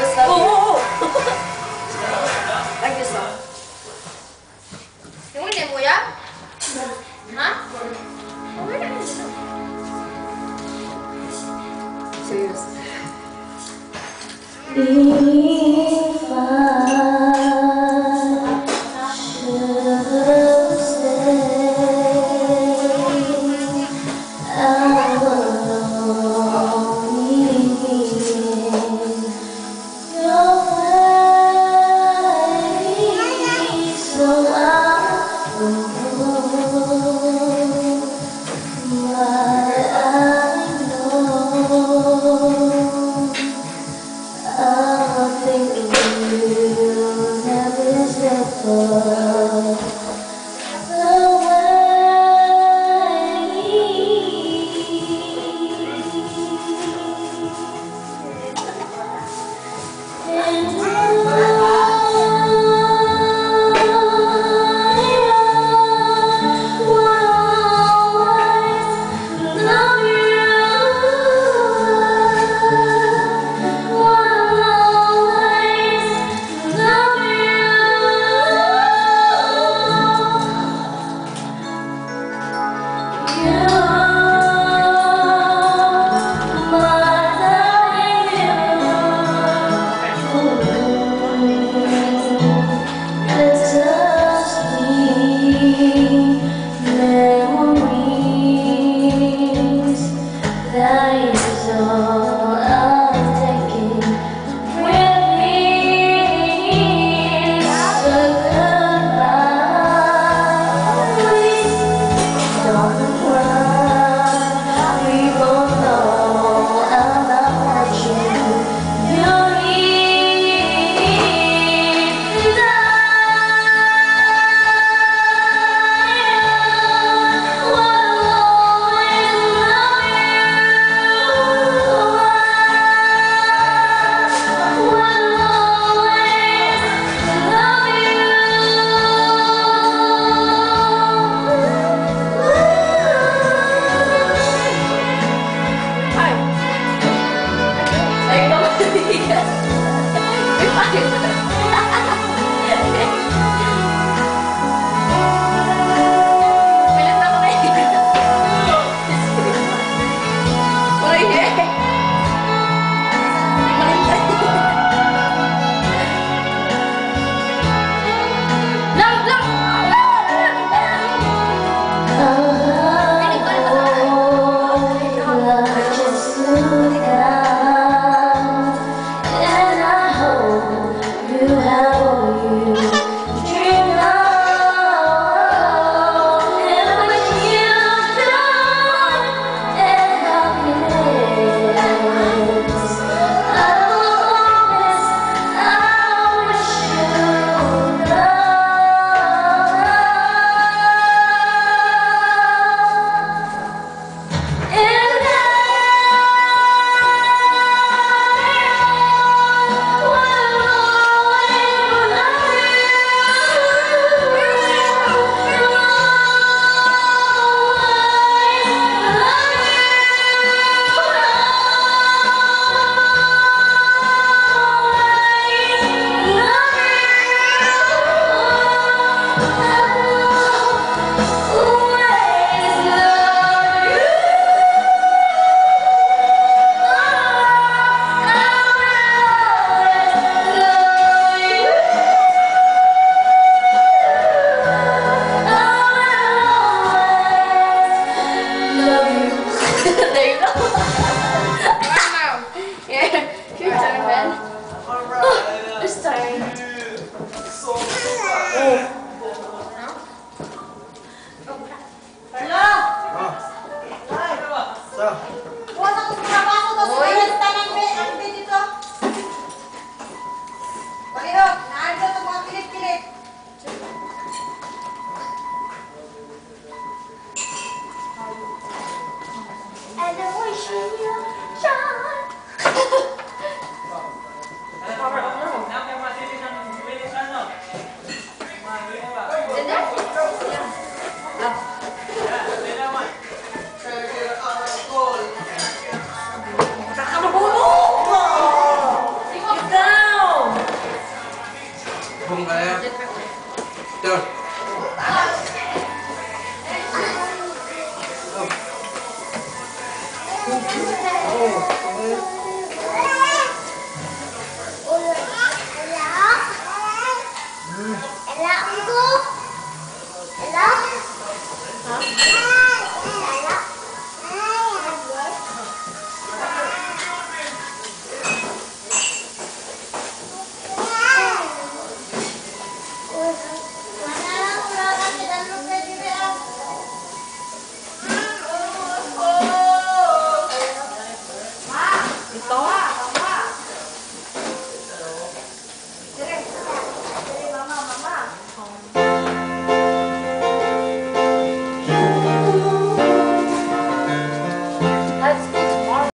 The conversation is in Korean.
was helping. Oh. like this one. 이건 이게 뭐야? 어? 왜 이래? Serious. 예쁜가요? 네. 네, 네.